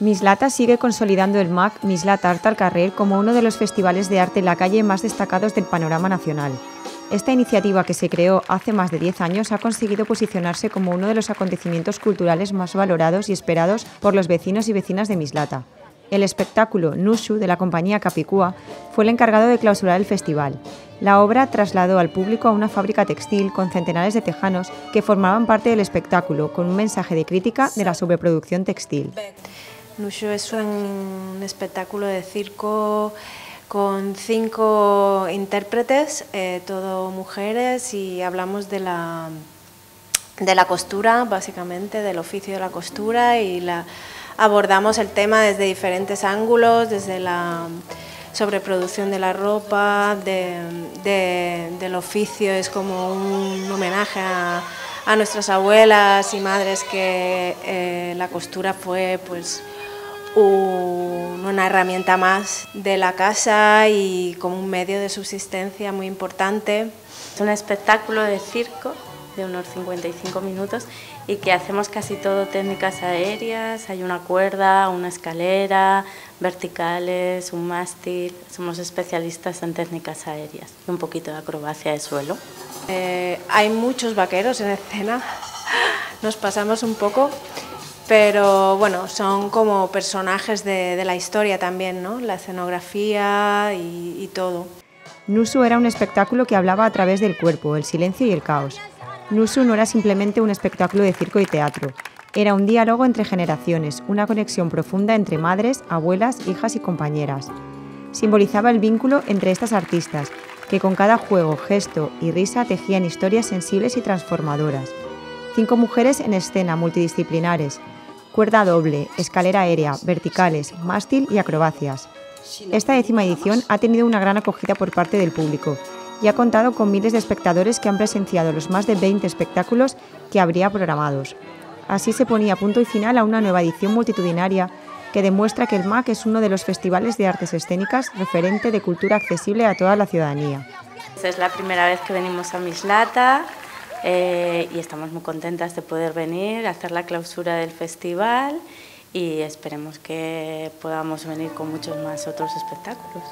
Mislata sigue consolidando el MAC Mislata Art al Carrer como uno de los festivales de arte en la calle más destacados del panorama nacional. Esta iniciativa que se creó hace más de 10 años ha conseguido posicionarse como uno de los acontecimientos culturales más valorados y esperados por los vecinos y vecinas de Mislata. El espectáculo Nushu de la compañía Capicúa fue el encargado de clausurar el festival. La obra trasladó al público a una fábrica textil con centenares de tejanos que formaban parte del espectáculo, con un mensaje de crítica de la sobreproducción textil. Nushu es un espectáculo de circo con cinco intérpretes, eh, todo mujeres, y hablamos de la, de la costura, básicamente, del oficio de la costura, y abordamos el tema desde diferentes ángulos, desde la sobreproducción de la ropa, del oficio, es como un homenaje a, nuestras abuelas y madres que eh, la costura fue pues una herramienta más de la casa y como un medio de subsistencia muy importante. Es un espectáculo de circo de unos 55 minutos y que hacemos casi todo técnicas aéreas, hay una cuerda, una escalera, verticales, un mástil, somos especialistas en técnicas aéreas y un poquito de acrobacia de suelo. Eh, hay muchos vaqueros en escena, nos pasamos un poco pero bueno, son como personajes de, la historia también, ¿no? La escenografía y, todo. Nusu era un espectáculo que hablaba a través del cuerpo, el silencio y el caos. Nusu no era simplemente un espectáculo de circo y teatro, era un diálogo entre generaciones, una conexión profunda entre madres, abuelas, hijas y compañeras. Simbolizaba el vínculo entre estas artistas, que con cada juego, gesto y risa tejían historias sensibles y transformadoras. Cinco mujeres en escena multidisciplinares, cuerda doble, escalera aérea, verticales, mástil y acrobacias. Esta décima edición ha tenido una gran acogida por parte del público y ha contado con miles de espectadores que han presenciado los más de 20 espectáculos que habría programados. Así se ponía punto y final a una nueva edición multitudinaria que demuestra que el MAC es uno de los festivales de artes escénicas referente de cultura accesible a toda la ciudadanía. Es la primera vez que venimos a Mislata, eh, y estamos muy contentas de poder venir a hacer la clausura del festival y esperemos que podamos venir con muchos más otros espectáculos.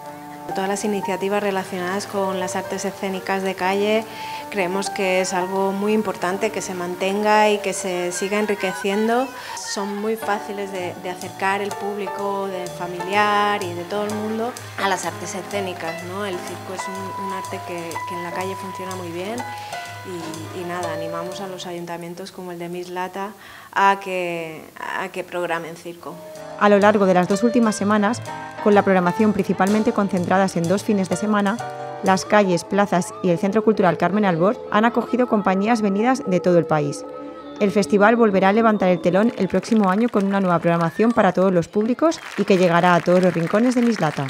Todas las iniciativas relacionadas con las artes escénicas de calle creemos que es algo muy importante que se mantenga y que se siga enriqueciendo. Son muy fáciles de, acercar el público de familiar y de todo el mundo a las artes escénicas. ¿no? El circo es un, arte que, que en la calle funciona muy bien y, nada, animamos a los ayuntamientos como el de Mislata a que, a que programen circo. A lo largo de las dos últimas semanas, con la programación principalmente concentrada en dos fines de semana, las calles, plazas y el Centro Cultural Carmen Albor han acogido compañías venidas de todo el país. El festival volverá a levantar el telón el próximo año con una nueva programación para todos los públicos y que llegará a todos los rincones de Mislata.